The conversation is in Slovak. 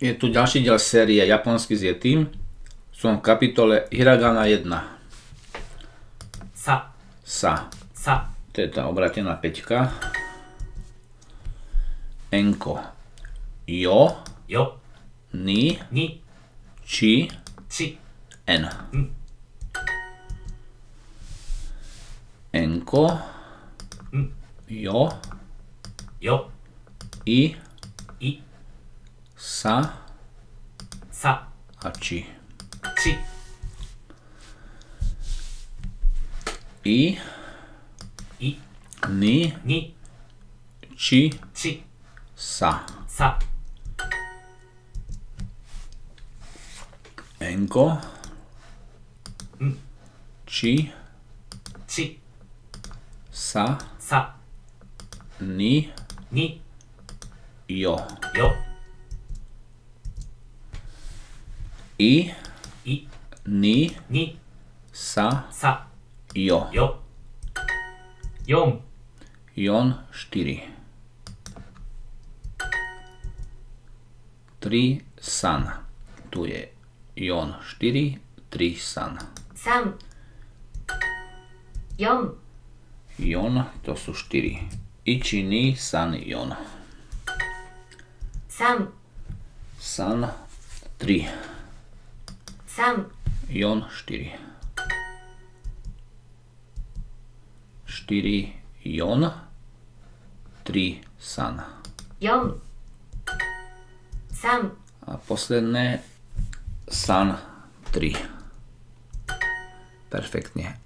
Je tu ďalší diel série Japonsky s Yetím. Som v kapitole Hiragana 1. Sa. Sa. Sa. To je tá obratená peťka. Enko. Jo. Jo. Ni. Ni. Či. Či. En. N. Enko. Jo. Jo. I. Sa. Sa. A C. C. I. I. Ni. Ni. Ci. Ci. Sa. Sa. Enko. Mm. Ci. Ci. Sa. Sa. Ni. Ni. Io. Io. I. I. Ni. Ni. Sa. Sa. Jo. Jo. Jon. Jon 4. 3 san. Tu je jon 4, 3 san. San. Jon. Jon, to su 4. Ići ni san jon. San. San 3. Sam. Ion 4. 4 ion, 3 san. Ion. San. A posledné san 3. Perfektne.